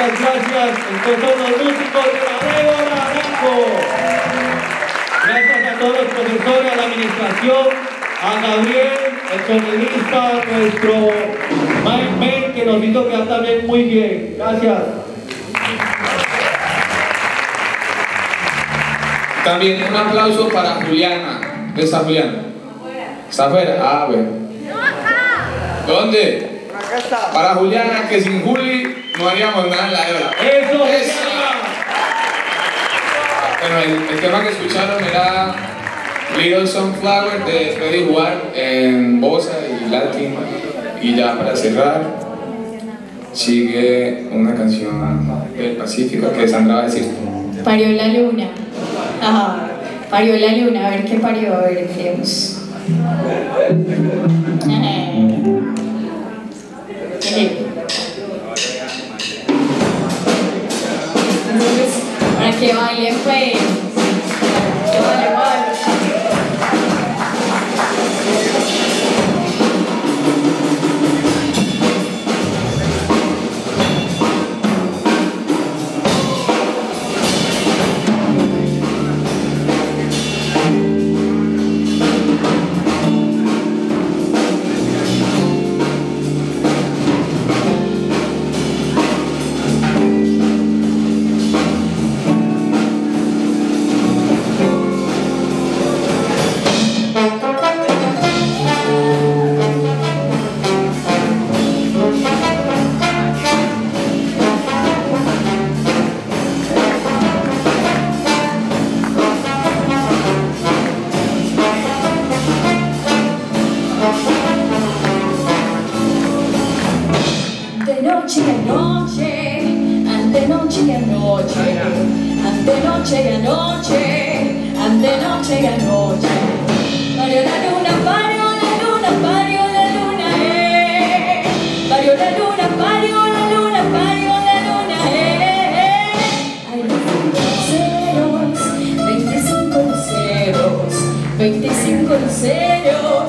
Muchas gracias. Estos son los músicos de la Débora Arango. Gracias a todos los profesores, a la administración, a Gabriel, el sonidista, nuestro Mike May, que nos hizo quedar también muy bien. Gracias. También un aplauso para Juliana. ¿Dónde está Juliana? ¿Está afuera? Ah, bueno. ¿Dónde? Para Juliana, que sin Juli no haríamos nada en la Débora. Eso Eso. Bueno, el, el tema que escucharon era Little Sunflower de Freddy Juan en Bosa y Latin. Y ya para cerrar, sigue una canción del Pacífico que Sandra va a decir. Parió la luna. Ajá. Parió la luna. A ver qué parió. A ver, miremos. Noche ante noche y anoche, ante noche y anoche, ante noche y anoche. Parió la luna, parió la luna, parió la luna, eh. Parió la luna, parió la luna, parió la luna, eh. Hay 25 ceros, 25 ceros, 25 ceros,